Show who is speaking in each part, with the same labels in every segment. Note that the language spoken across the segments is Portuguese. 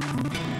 Speaker 1: you.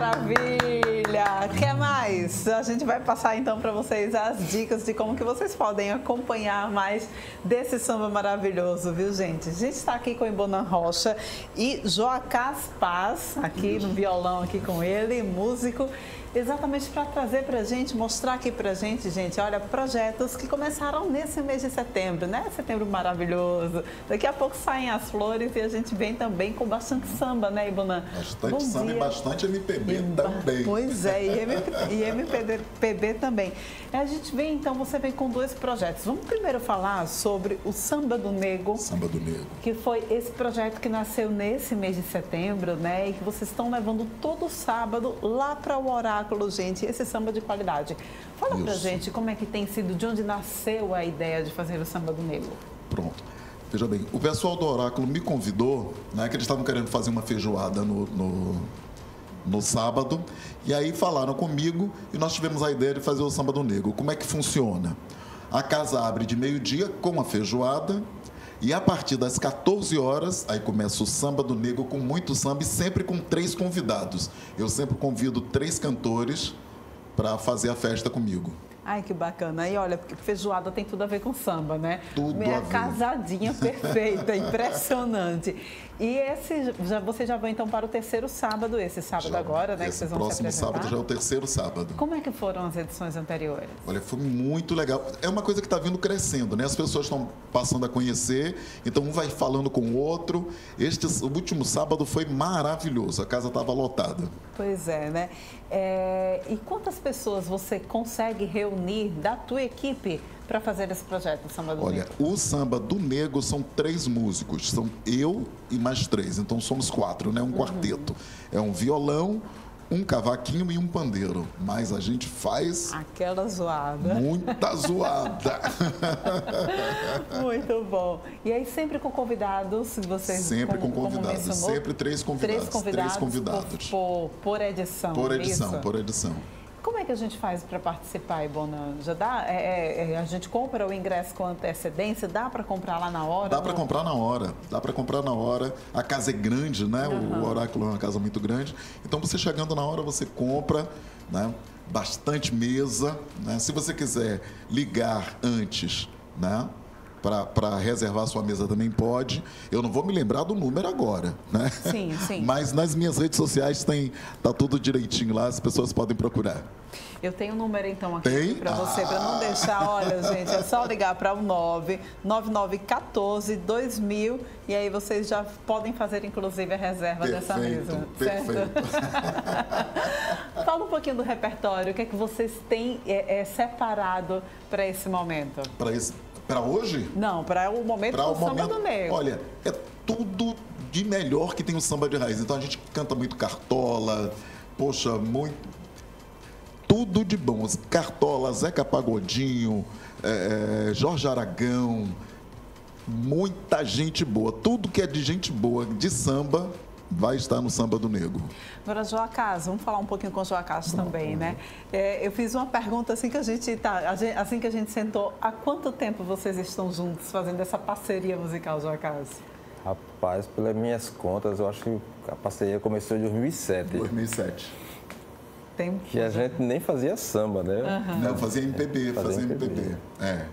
Speaker 1: Maravilha! Quer mais? A gente vai passar então para vocês as dicas de como que vocês podem acompanhar mais desse samba maravilhoso, viu, gente? A gente está aqui com o Ibonan Rocha e Joacás Paz, aqui no violão aqui com ele, músico, exatamente para trazer para a gente, mostrar aqui para a gente, gente, olha, projetos que começaram nesse mês de setembro, né? Setembro maravilhoso. Daqui a pouco saem as flores e a gente vem também com bastante samba, né, Ibonan?
Speaker 2: Bastante
Speaker 1: Bom
Speaker 2: samba e
Speaker 1: dia.
Speaker 2: bastante MPB
Speaker 1: Eba,
Speaker 2: também.
Speaker 1: Pois é, e, MP, e MPB também. A gente vem, então, você vem com dois projetos. Vamos primeiro falar sobre o Samba do Nego,
Speaker 2: Samba do Negro.
Speaker 1: que foi esse projeto que nasceu nesse mês de setembro, né? E que vocês estão levando todo sábado lá para o Oráculo, gente. Esse samba de qualidade. Fala pra
Speaker 2: Isso.
Speaker 1: gente como é que tem sido, de onde nasceu a ideia de fazer o Samba do Nego.
Speaker 2: Pronto. Veja bem, o pessoal do Oráculo me convidou, né, que eles estavam querendo fazer uma feijoada no, no, no sábado, e aí falaram comigo e nós tivemos a ideia de fazer o Samba do Negro. Como é que funciona? A casa abre de meio-dia com a feijoada, e a partir das 14 horas, aí começa o Samba do Negro com muito samba e sempre com três convidados. Eu sempre convido três cantores para fazer a festa comigo.
Speaker 1: Ai, que bacana. E olha, porque feijoada tem tudo a ver com samba, né?
Speaker 2: Tudo
Speaker 1: Meia
Speaker 2: a ver.
Speaker 1: casadinha perfeita, impressionante. E esse, já, você já vai então para o terceiro sábado, esse sábado
Speaker 2: Já-
Speaker 1: agora, né? que
Speaker 2: Esse
Speaker 1: vocês vão
Speaker 2: próximo sábado já é o terceiro sábado.
Speaker 1: Como é que foram as edições anteriores?
Speaker 2: Olha, foi muito legal. É uma coisa que está vindo crescendo, né? As pessoas estão passando a conhecer, então um vai falando com o outro. Este o último sábado foi maravilhoso, a casa estava lotada.
Speaker 1: Pois é, né? É, e quantas pessoas você consegue reunir da tua equipe para fazer esse projeto do Samba do
Speaker 2: Olha,
Speaker 1: Negro?
Speaker 2: o samba do Nego são três músicos, são eu e mais três, então somos quatro, né? Um quarteto. É um violão, um cavaquinho e um pandeiro, mas a gente faz
Speaker 1: Aquela zoada.
Speaker 2: muita zoada.
Speaker 1: Muito bom. E aí sempre com convidados, vocês
Speaker 2: Sempre com
Speaker 1: como
Speaker 2: convidados,
Speaker 1: mencionou,
Speaker 2: sempre três convidados,
Speaker 1: Três convidados,
Speaker 2: três convidados.
Speaker 1: Por, por, por edição.
Speaker 2: Por
Speaker 1: é
Speaker 2: edição,
Speaker 1: isso?
Speaker 2: por edição.
Speaker 1: Como é que a gente faz para participar, Ibona? Já dá? é- é- é, a gente compra o ingresso com antecedência? Dá para comprar lá na hora?
Speaker 2: Dá para comprar na hora, dá para comprar na hora. A casa é grande, né? O- O Oráculo é uma casa muito grande. Então você chegando na hora, você compra, né? Bastante mesa, né? Se você quiser ligar antes, né? Para reservar sua mesa também pode. Eu não vou me lembrar do número agora, né?
Speaker 1: Sim, sim.
Speaker 2: Mas nas minhas redes sociais tem tá tudo direitinho lá, as pessoas podem procurar.
Speaker 1: Eu tenho um número então aqui para você, para não
Speaker 2: Ah.
Speaker 1: deixar. Olha, gente, é só ligar para o 9 9914 2000 e aí vocês já podem fazer inclusive a reserva dessa
Speaker 2: Perfeito,
Speaker 1: mesa.
Speaker 2: perfeito.
Speaker 1: Certo? Fala um pouquinho do repertório, o que é que vocês têm é, é, separado para esse momento?
Speaker 2: Para esse para hoje?
Speaker 1: Não, para o momento
Speaker 2: Para
Speaker 1: do
Speaker 2: o
Speaker 1: samba
Speaker 2: momento,
Speaker 1: do negro.
Speaker 2: olha, é tudo de melhor que tem o samba de raiz. Então a gente canta muito cartola, poxa, muito tudo de bom. Cartola, Zeca Pagodinho, é, é, Jorge Aragão, muita gente boa. Tudo que é de gente boa, de samba, vai estar no samba do Nego.
Speaker 1: Agora, Joacás, vamos falar um pouquinho com o Joacás também, né? É, eu fiz uma pergunta assim que a gente tá, a gente- assim que a gente sentou, há quanto tempo vocês estão juntos fazendo essa parceria musical, Joacás?
Speaker 3: Rapaz, pelas minhas contas, eu acho que a parceria começou em 2007.
Speaker 2: 2007.
Speaker 1: Tem
Speaker 3: Que a gente nem fazia samba, né?
Speaker 2: Não, fazia MPB,
Speaker 3: Fazia
Speaker 2: fazia MPB.
Speaker 3: MPB.
Speaker 2: É.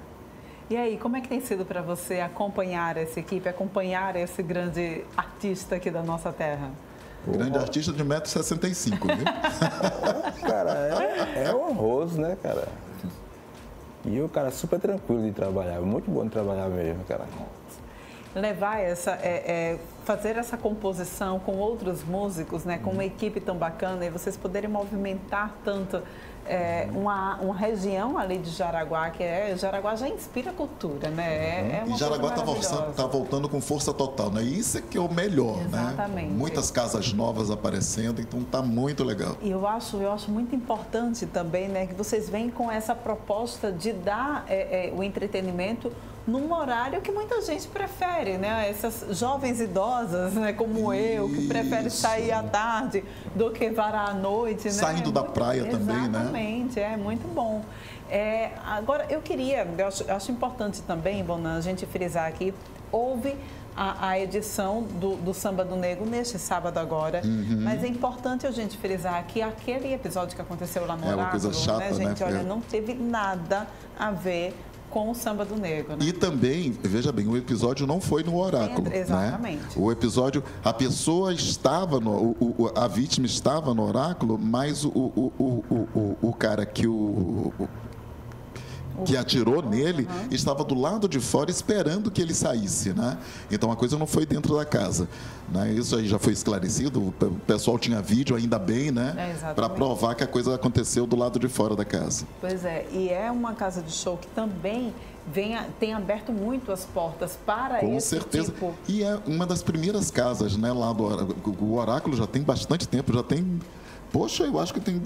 Speaker 1: E aí, como é que tem sido para você acompanhar essa equipe, acompanhar esse grande artista aqui da nossa terra?
Speaker 2: Grande artista de 1,65m, viu?
Speaker 3: Cara, é, é honroso, né, cara? E o cara é super tranquilo de trabalhar, muito bom de trabalhar mesmo, cara.
Speaker 1: Levar essa, é, é, fazer essa composição com outros músicos, né, com uma equipe tão bacana e vocês poderem movimentar tanto é, uma, uma região ali de Jaraguá, que é. Jaraguá já inspira cultura, né? É,
Speaker 2: é e Jaraguá está voltando, tá voltando com força total, né? Isso é que é o melhor,
Speaker 1: né? Exatamente.
Speaker 2: né? Muitas casas novas aparecendo, então tá muito legal.
Speaker 1: E eu acho, eu acho muito importante também, né, que vocês vêm com essa proposta de dar é, é, o entretenimento num horário que muita gente prefere, né? Essas jovens idosas, né, como Isso. eu, que prefere sair à tarde do que varar à noite, né?
Speaker 2: Saindo da praia
Speaker 1: Exatamente,
Speaker 2: também, né?
Speaker 1: Exatamente, é muito bom. É, agora, eu queria, eu acho, eu acho importante também, Bonan, a gente frisar aqui, houve a, a, edição do, do, Samba do Negro neste sábado agora. Uhum. Mas é importante a gente frisar que aquele episódio que aconteceu lá no é
Speaker 2: coisa chata,
Speaker 1: né, gente? Né? Olha, não teve nada a ver com o samba do negro. Né?
Speaker 2: E também, veja bem, o episódio não foi no oráculo.
Speaker 1: É, exatamente. Né?
Speaker 2: O episódio, a pessoa estava, no, o, o, a vítima estava no oráculo, mas o, o, o, o, o cara que o, que atirou nele estava do lado de fora esperando que ele saísse, né? Então a coisa não foi dentro da casa, né? Isso aí já foi esclarecido. O pessoal tinha vídeo, ainda bem, né? É, Para provar que a coisa aconteceu do lado de fora da casa.
Speaker 1: Pois é, e é uma casa de show que também vem, tem aberto muito as portas para
Speaker 2: Com
Speaker 1: esse
Speaker 2: certeza.
Speaker 1: tipo.
Speaker 2: E é uma das primeiras casas, né? Lá do o oráculo já tem bastante tempo, já tem Poxa, eu acho que tem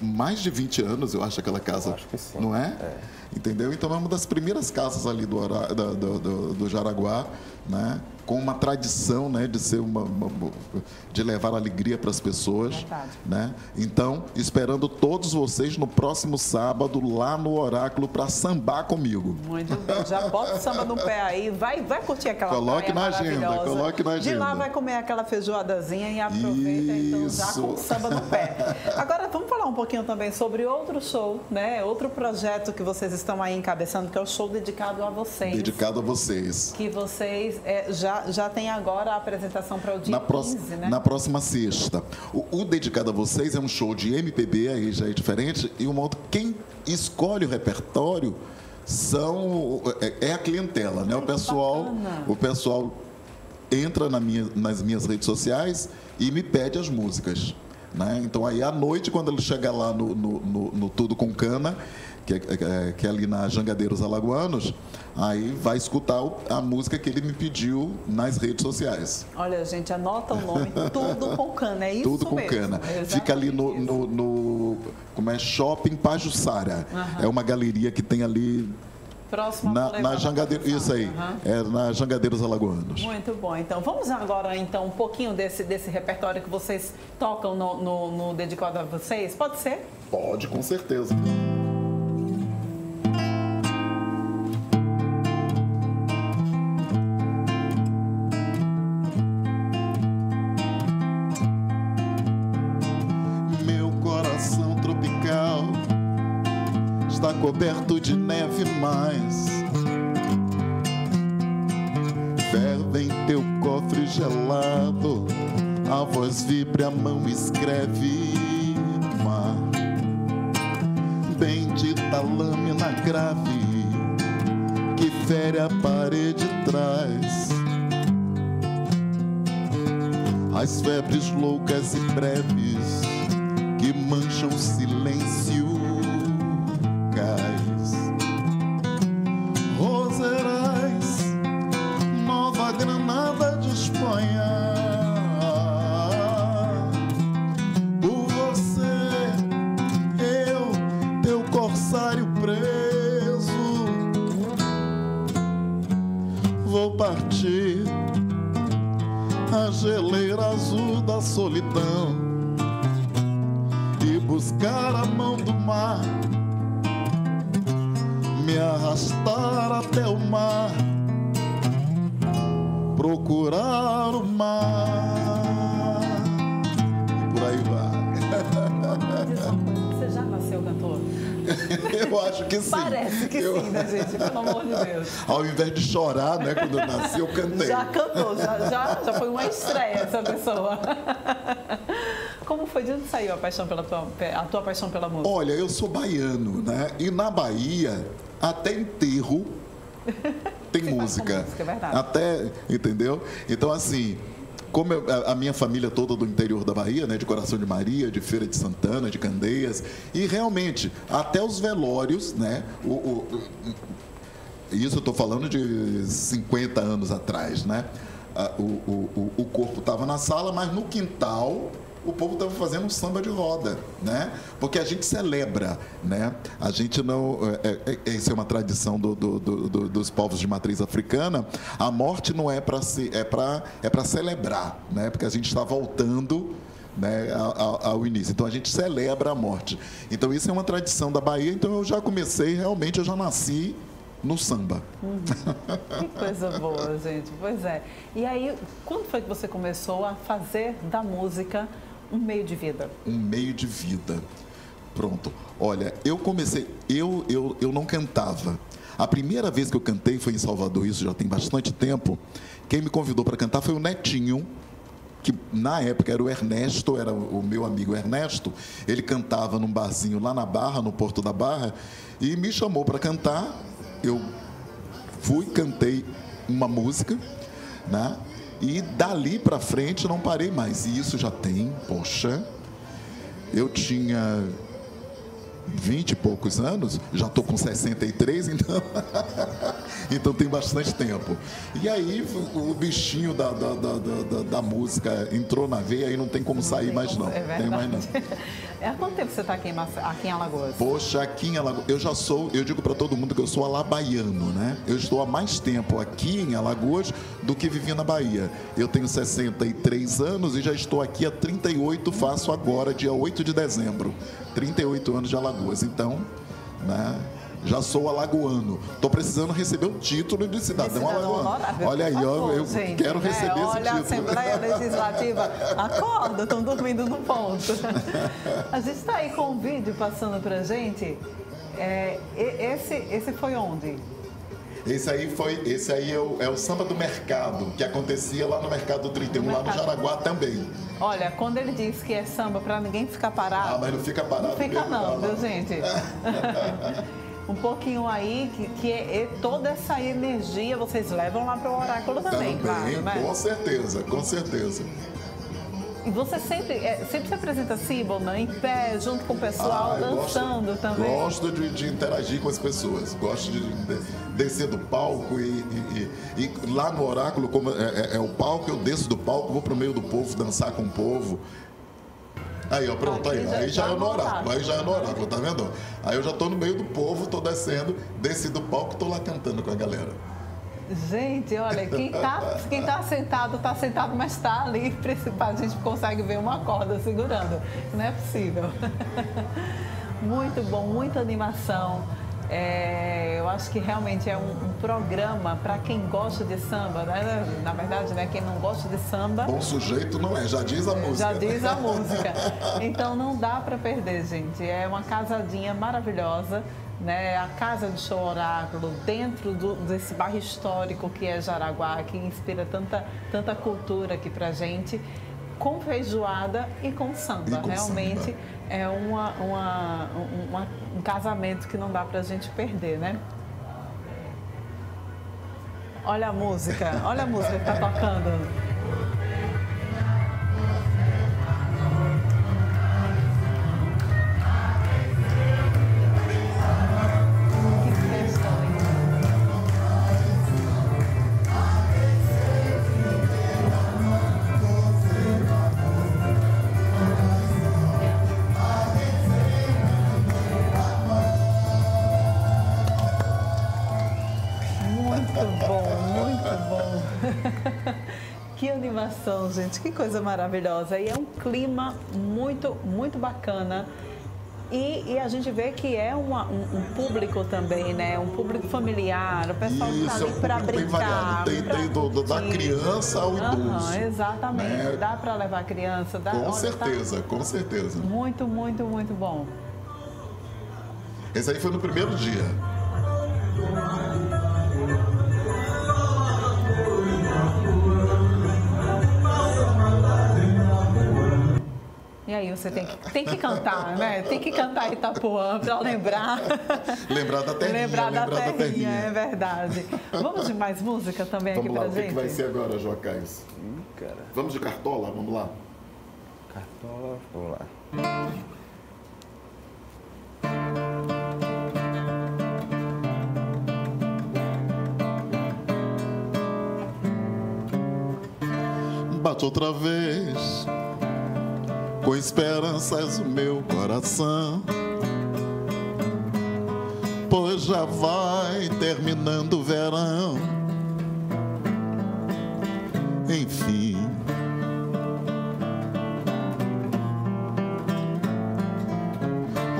Speaker 2: mais de 20 anos, eu acho, aquela casa.
Speaker 3: acho que sim.
Speaker 2: Não é?
Speaker 3: é?
Speaker 2: Entendeu? Então é uma das primeiras casas ali do, do, do, do Jaraguá, né? Com uma tradição né, de ser uma, uma de levar alegria para as pessoas. Né? Então, esperando todos vocês no próximo sábado lá no Oráculo para sambar comigo.
Speaker 1: Muito bem, já bota o samba no pé aí, vai, vai curtir aquela
Speaker 2: Coloque na agenda, coloque na agenda.
Speaker 1: De lá vai comer aquela feijoadazinha e aproveita Isso. então já com o samba no pé. Agora vamos falar um pouquinho também sobre outro show, né? Outro projeto que vocês estão aí encabeçando, que é o show dedicado a vocês.
Speaker 2: Dedicado a vocês.
Speaker 1: Que vocês é, já já, tem agora a apresentação para o dia
Speaker 2: na
Speaker 1: 15, né?
Speaker 2: Na próxima sexta. O, o, Dedicado a Vocês é um show de MPB, aí já é diferente, e uma outra, quem escolhe o repertório são é, é a clientela, né? o pessoal, o pessoal entra na minha, nas minhas redes sociais e me pede as músicas. Né? Então aí à noite, quando ele chega lá no, no, no, no Tudo com Cana, que é, é, que é ali na Jangadeiros Alagoanos, aí vai escutar a música que ele me pediu nas redes sociais.
Speaker 1: Olha, gente, anota o nome, tudo com cana, é isso
Speaker 2: Tudo com
Speaker 1: mesmo,
Speaker 2: cana. Fica ali no, no, no, como é, Shopping Pajussara. Uhum. É uma galeria que tem ali
Speaker 1: Próximo
Speaker 2: na, na Jangadeiro, isso aí, uhum. é na Jangadeiros Alagoanos.
Speaker 1: Muito bom. Então, vamos agora então um pouquinho desse, desse repertório que vocês tocam no, no, no dedicado a vocês. Pode ser?
Speaker 2: Pode, com certeza. Coberto de neve mais. Ferve em teu cofre gelado, a voz vibra, a mão escreve mar. Bendita lâmina grave que fere a parede trás. As febres loucas e breves que mancham o silêncio
Speaker 1: vai. Você já nasceu cantor?
Speaker 2: Eu acho que sim.
Speaker 1: Parece que eu... sim, né, gente? Pelo amor de Deus.
Speaker 2: Ao invés de chorar, né, quando eu nasci, eu cantei.
Speaker 1: Já cantou, já, já, já foi uma estreia essa pessoa. Como foi? De onde saiu a, paixão pela tua, a tua paixão pela música?
Speaker 2: Olha, eu sou baiano, né? E na Bahia, até enterro, tem
Speaker 1: com
Speaker 2: música.
Speaker 1: música, é verdade.
Speaker 2: Até, entendeu? Então, assim, como eu- a, a minha família toda do interior da Bahia, né, de Coração de Maria, de Feira de Santana, de Candeias, e realmente, até os velórios, né, o, o- isso eu estou falando de 50 anos atrás, né? O, o- o corpo estava na sala, mas no quintal o povo estava fazendo um samba de roda, né? Porque a gente celebra, né? A gente não... É, é, isso é uma tradição do- do- do- do- dos povos de matriz africana. A morte não é para se, é para é celebrar, né? Porque a gente está voltando né, ao, ao- ao início. Então a gente celebra a morte. Então isso é uma tradição da Bahia. Então eu já comecei, realmente, eu já nasci no samba.
Speaker 1: Que coisa boa, gente. Pois é. E aí, quando foi que você começou a fazer da música um meio de vida?
Speaker 2: um meio de vida. Pronto. Olha, eu comecei, eu, eu, eu não cantava. A primeira vez que eu cantei foi em Salvador, isso já tem bastante tempo. Quem me convidou para cantar foi o Netinho, que na época era o Ernesto, era o meu amigo Ernesto. Ele cantava num barzinho lá na Barra, no Porto da Barra, e me chamou para cantar. Eu fui, cantei uma música, né? E dali para frente não parei mais. E isso já tem, poxa, eu tinha 20 e poucos anos, já estou com 63, então, então tem bastante tempo. E aí o bichinho da, da, da, da- da- música entrou na veia e não tem como sair mais não.
Speaker 1: É
Speaker 2: tem mais não.
Speaker 1: verdade. É, Há quanto tempo você está aqui, aqui em Alagoas?
Speaker 2: Poxa, aqui em Alagoas, eu já sou, eu digo para todo mundo que eu sou alabaiano, né? Eu estou há mais tempo aqui em Alagoas do que vivi na Bahia. Eu tenho 63 anos e já estou aqui há 38, faço agora, dia 8 de dezembro. 38 anos de Alagoas. Então, né? Já sou alagoano. Estou precisando receber o título de cidadão,
Speaker 1: Cidadão
Speaker 2: alagoano.
Speaker 1: honorável,
Speaker 2: Olha aí,
Speaker 1: favor,
Speaker 2: eu
Speaker 1: gente,
Speaker 2: quero
Speaker 1: né?
Speaker 2: receber esse
Speaker 1: Olha a
Speaker 2: título.
Speaker 1: Assembleia Legislativa, acorda, estão dormindo no ponto. A gente está aí com um vídeo passando para gente. É, esse, esse foi onde?
Speaker 2: Esse aí foi, esse aí é o, é o samba do mercado, que acontecia lá no Mercado 31, lá no
Speaker 1: Mercado.
Speaker 2: Jaraguá também.
Speaker 1: Olha, quando ele diz que é samba para ninguém ficar parado,
Speaker 2: Ah, mas não fica parado.
Speaker 1: não fica
Speaker 2: mesmo,
Speaker 1: não, viu gente? um pouquinho aí, que, que é, é toda essa energia vocês levam lá para o oráculo também, claro, né?
Speaker 2: com certeza, com certeza.
Speaker 1: E você sempre, é, sempre se apresenta assim, Bonan, em pé, junto com o pessoal,
Speaker 2: Ah,
Speaker 1: dançando
Speaker 2: gosto,
Speaker 1: também.
Speaker 2: Gosto de, de interagir com as pessoas, gosto de, de- descer do palco e, e- e- e lá no oráculo, como é, é- é o palco, eu desço do palco, vou pro meio do povo, dançar com o povo. Aí, ó, pronto, aí,
Speaker 1: já
Speaker 2: aí já
Speaker 1: tá
Speaker 2: é no oráculo. aí já é no oráculo, tá vendo? Aí eu já tô no meio do povo, tô descendo, desci do palco, tô lá cantando com a galera.
Speaker 1: Gente, olha, quem tá, quem tá sentado, tá sentado, mas tá ali, a gente consegue ver uma corda segurando. Não é possível. Muito bom, muita animação. É, eu acho que realmente é um, um programa para quem gosta de samba, né? Na verdade, né? Quem não gosta de samba.
Speaker 2: Bom sujeito não é, já diz a música.
Speaker 1: Já diz a música. Então não dá para perder, gente. É uma casadinha maravilhosa, né? A casa do show Oráculo, dentro do- desse bairro histórico que é Jaraguá, que inspira tanta, tanta cultura aqui pra gente, com feijoada e com samba.
Speaker 2: E com
Speaker 1: Realmente
Speaker 2: samba.
Speaker 1: é uma, uma- uma- um casamento que não dá pra gente perder, né? Olha a música, olha a música que tá tocando. Gente, que coisa maravilhosa. E é um clima muito, muito bacana. E, e a gente vê que é uma- um, um público também, né? Um público familiar, o pessoal que tá
Speaker 2: Isso, é
Speaker 1: ali
Speaker 2: um
Speaker 1: para brincar.
Speaker 2: Tem,
Speaker 1: pra
Speaker 2: tem do- do- da criança ao idoso.
Speaker 1: exatamente.
Speaker 2: né?
Speaker 1: Dá para levar a criança. Dá,
Speaker 2: Com
Speaker 1: olha, tá
Speaker 2: certeza, com certeza.
Speaker 1: muito, muito, muito bom.
Speaker 2: Esse aí foi no primeiro dia.
Speaker 1: Você tem que, tem que cantar, né? Tem que cantar Itapuã para lembrar.
Speaker 2: Lembrar da terrinha.
Speaker 1: Lembrar da
Speaker 2: lembrar
Speaker 1: terrinha, é verdade. Vamos de mais música também
Speaker 2: Vamos
Speaker 1: aqui
Speaker 2: lá,
Speaker 1: pra
Speaker 2: o que,
Speaker 1: gente?
Speaker 2: que vai ser agora, Jocais?
Speaker 3: Ih, cara.
Speaker 2: Vamos de cartola? Vamos lá.
Speaker 3: Cartola, vamos lá.
Speaker 2: Bate outra vez, com esperanças o meu coração. Pois já vai terminando o verão. Enfim.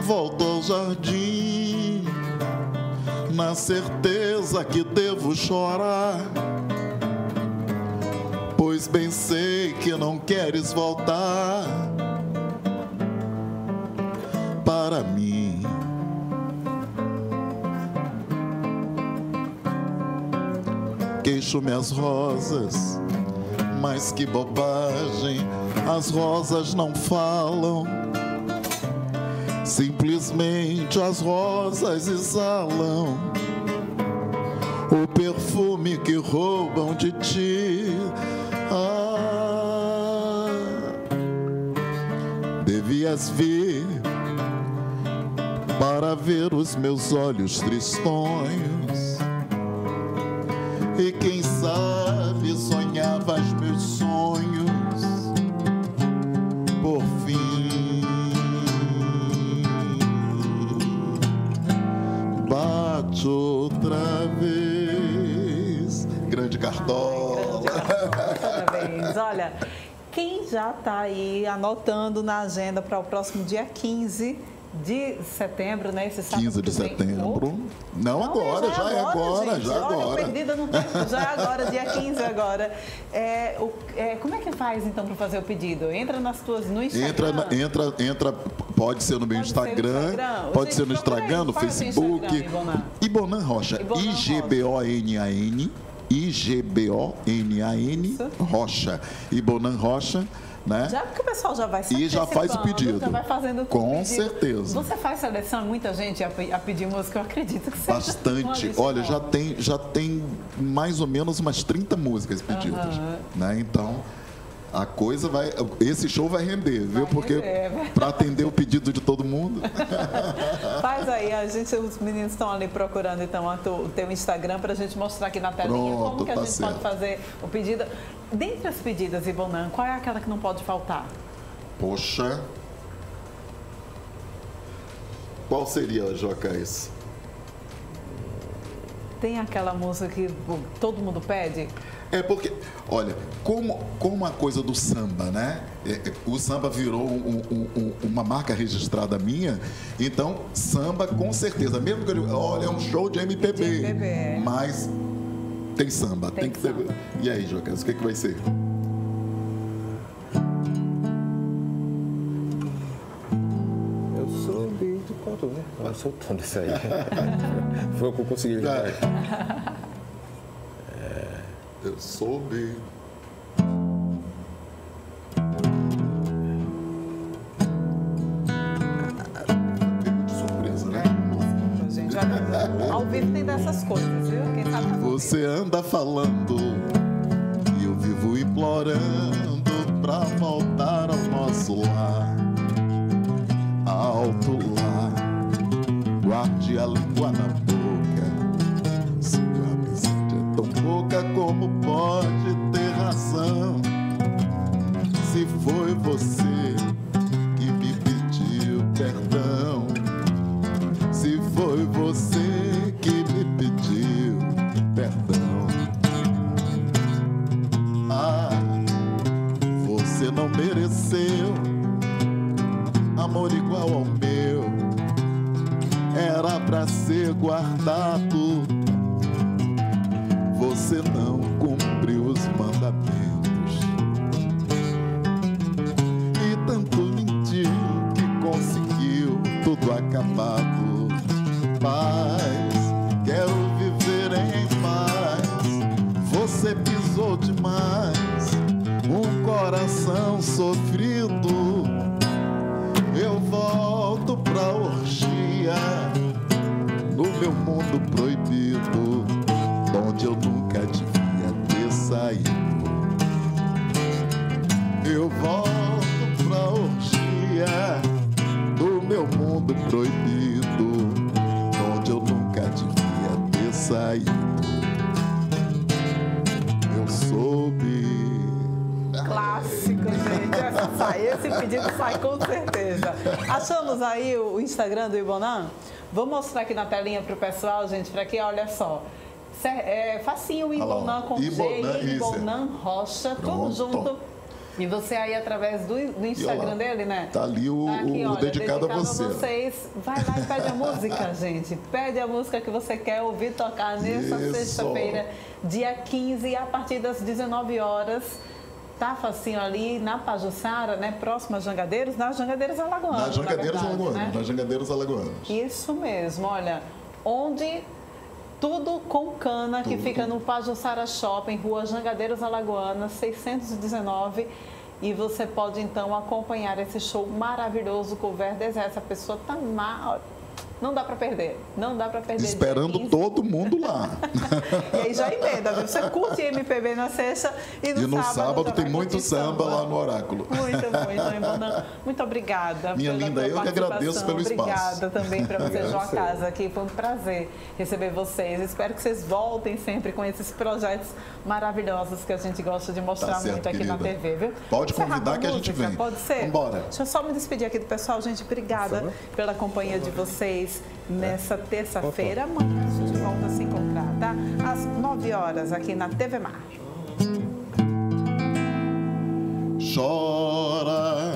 Speaker 2: Volto ao jardim, na certeza que devo chorar. Pois bem sei que não queres voltar mim. Queixo-me as rosas, mas que bobagem, as rosas não falam. Simplesmente as rosas exalam o perfume que roubam de ti. Ah, devias vir para ver os meus olhos tristonhos. E quem sabe sonhava os meus sonhos por fim. Bate outra vez. Grande cartola.
Speaker 1: Parabéns. Olha, quem já está aí anotando na agenda para o próximo dia 15 de setembro, né? Esse sábado
Speaker 2: 15 de
Speaker 1: vem.
Speaker 2: setembro. Não agora, já é agora,
Speaker 1: gente.
Speaker 2: já é
Speaker 1: Olha,
Speaker 2: agora.
Speaker 1: perdida no tempo, já é agora, dia 15 agora. É, o- é, como é que faz então para fazer o pedido? Entra nas tuas no Instagram.
Speaker 2: Entra, entra, entra, pode ser no meu
Speaker 1: Pode ser no
Speaker 2: Instagram,
Speaker 1: Instagram.
Speaker 2: pode
Speaker 1: Gente,
Speaker 2: ser no
Speaker 1: procura aí.
Speaker 2: Instagram, no
Speaker 1: Qual é o seu
Speaker 2: Facebook.
Speaker 1: Instagram, Ibonan?
Speaker 2: Ibonan Rocha,
Speaker 1: Ibonan Rocha.
Speaker 2: I-G-B-O-N-A-N, I-G-B-O-N-A-N,
Speaker 1: Isso.
Speaker 2: Rocha. Ibonan Rocha, né?
Speaker 1: Já porque o pessoal já vai se
Speaker 2: E já faz o pedido.
Speaker 1: Já vai fazendo
Speaker 2: Com
Speaker 1: pedido.
Speaker 2: certeza.
Speaker 1: Você faz seleção, muita gente a, a pedir música, eu acredito que seja.
Speaker 2: Bastante. Olha, já tem, já tem mais ou menos umas 30 músicas pedidas. Né? Então, a coisa vai. Esse show vai render, viu? Porque para atender o pedido de todo mundo.
Speaker 1: Faz aí, a gente, os meninos estão ali procurando então o teu Instagram para a gente mostrar aqui na telinha
Speaker 2: Pronto,
Speaker 1: como que a
Speaker 2: tá
Speaker 1: gente
Speaker 2: certo.
Speaker 1: pode fazer o pedido. Dentre as pedidas, Ibonan, qual é aquela que não pode faltar?
Speaker 2: Poxa. Qual seria, Jocais?
Speaker 1: Tem aquela música que todo mundo pede?
Speaker 2: É porque, olha, como, como a coisa do samba, né? É, é, O samba virou um- um- um- uma marca registrada minha, então samba com certeza, mesmo que ele, olha, é um show de MPB,
Speaker 1: De MPB, é.
Speaker 2: mas tem samba, tem,
Speaker 1: Tem
Speaker 2: que ter.
Speaker 1: samba.
Speaker 2: E aí, Jocas, o que, que vai ser?
Speaker 3: Eu soube de quanto, né? Tava soltando isso aí. Foi o que eu consegui.
Speaker 2: É. Soube. Pego de surpresa, né?
Speaker 1: Ao vivo tem dessas coisas, viu? Quem sabe.
Speaker 2: Você anda falando foi você coração sofrido, eu volto pra orgia, no meu mundo proibido, onde eu nunca devia ter saído. Eu volto pra orgia, no meu mundo proibido, onde eu nunca devia ter saído.
Speaker 1: Sai, esse pedido sai com certeza. Achamos aí o Instagram do Ibonan? Vou mostrar aqui na telinha pro pessoal, gente, para que olha só. É facinho o Ibonan com
Speaker 2: Ibonan,
Speaker 1: G. Ibonan Rocha, tudo
Speaker 2: Pronto.
Speaker 1: junto. E você aí através do, do Instagram dele, né?
Speaker 2: Tá ali o,
Speaker 1: Tá aqui,
Speaker 2: o
Speaker 1: olha,
Speaker 2: dedicado, a você.
Speaker 1: vocês. Vai lá e pede a música, gente. Pede a música que você quer ouvir tocar nessa sexta-feira, dia 15, a partir das 19 horas. Tá facinho ali na Pajuçara, né? Próximo a Jangadeiros, nas Jangadeiros Alagoanas.
Speaker 2: Nas Jangadeiras
Speaker 1: na verdade,
Speaker 2: Alagoanas.
Speaker 1: né?
Speaker 2: Nas Jangadeiras Alagoanas.
Speaker 1: Isso mesmo, olha, onde tudo com cana, que
Speaker 2: Tudo.
Speaker 1: fica no Pajuçara Shopping, Rua Jangadeiros Alagoanas, 619. E você pode então acompanhar esse show maravilhoso com o Verdes. Essa pessoa tá mal. Não dá para perder. Não dá para perder.
Speaker 2: Esperando
Speaker 1: 15.
Speaker 2: todo mundo lá.
Speaker 1: E aí já emenda, viu? Você curte MPB na sexta e no,
Speaker 2: E no sábado,
Speaker 1: já
Speaker 2: tem muito samba lá no Oráculo.
Speaker 1: Muito, muito, Ivana. Muito obrigada.
Speaker 2: Minha
Speaker 1: pela
Speaker 2: linda, eu que agradeço pelo espaço.
Speaker 1: Obrigada também para você,
Speaker 3: Obrigado,
Speaker 1: João. Casa, aqui. Foi um prazer receber vocês. Espero que vocês voltem sempre com esses projetos maravilhosos que a gente gosta de mostrar
Speaker 2: Tá certo,
Speaker 1: muito aqui na
Speaker 2: querida.
Speaker 1: TV, viu?
Speaker 2: Pode
Speaker 1: Encerrar
Speaker 2: convidar que a gente
Speaker 1: música,
Speaker 2: vem.
Speaker 1: Pode ser?
Speaker 2: Vambora.
Speaker 1: Deixa eu só me despedir aqui do pessoal, gente. Obrigada pela companhia de vocês nessa terça-feira. Amanhã a gente volta a se encontrar, tá? Às 9 horas aqui na TV Mar.
Speaker 2: Chora,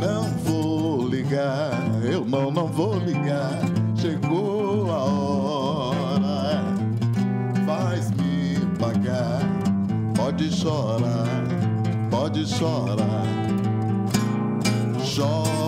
Speaker 2: não vou ligar, eu não, não vou ligar. Chegou a hora, faz-me pagar. Pode chorar, pode chorar. Chora,